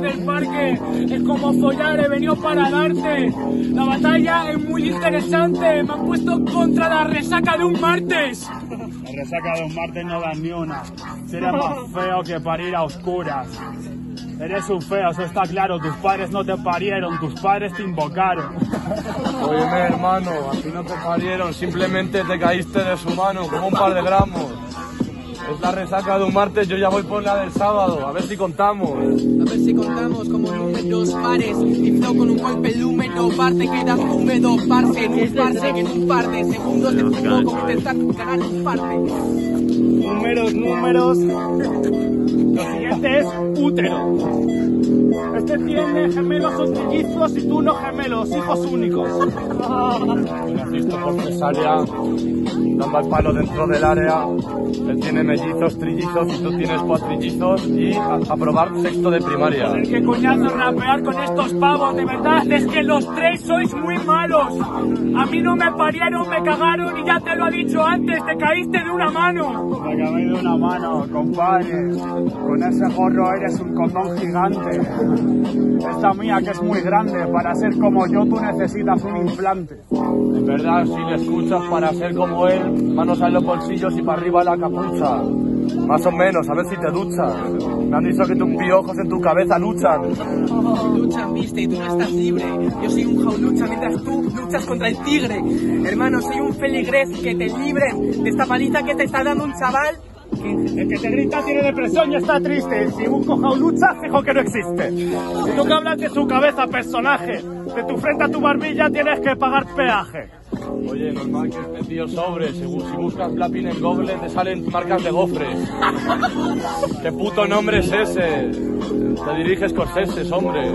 del parque. Es como follar, he venido para darte. La batalla es muy interesante. Me han puesto contra la resaca de un martes. La resaca de un martes no da ni una. Sería más feo que parir a oscuras. Eres un feo, eso está claro. Tus padres no te parieron, tus padres te invocaron. Oye, hermano, aquí no te parieron, simplemente te caíste de su mano, como un par de gramos. Es la resaca de un martes, yo ya voy por la del sábado, a ver si contamos. A ver si contamos como números pares. Flow con un golpe lúmeno, parte quedas húmedo, parce en un parce en un par de segundos te fumo como intentar ganar un parte. Números, números. Lo siguiente es útero. Este tiene gemelos o trillizos y tú no gemelos, hijos únicos. Naciste por cesárea, dando al palo dentro del área. Él tiene mellizos, trillizos y tú tienes cuatrillizos y a, a probar sexto de primaria. Que coñazo rapear con estos pavos, de verdad, es que los tres sois muy malos. A mí no me parieron, me cagaron y ya te lo he dicho antes, te caíste de una mano. Me acabé de una mano, compadre. Con ese gorro eres un condón gigante. Esta mía que es muy grande, para ser como yo tú necesitas un implante. En verdad, si le escuchas para ser como él, manos en los bolsillos y para arriba la capucha. Más o menos, a ver si te duchas. Me han dicho que tus piojos en tu cabeza luchan. Luchan, viste, y tú no estás libre. Yo soy un jaulucha mientras tú luchas contra el tigre. Hermano, soy un feligrés que te libre de esta paliza que te está dando un chaval. El que te grita tiene depresión y está triste. Si busco jaulucha, fijo que no existe. Y tú que hablas de su cabeza, personaje. De tu frente a tu barbilla tienes que pagar peaje. Oye, normal que este tío sobre. Si, si buscas Blapin en Google te salen marcas de gofres. ¿Qué puto nombre es ese? Te diriges Scorsese, hombre.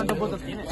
¿Cuántos votos tienes?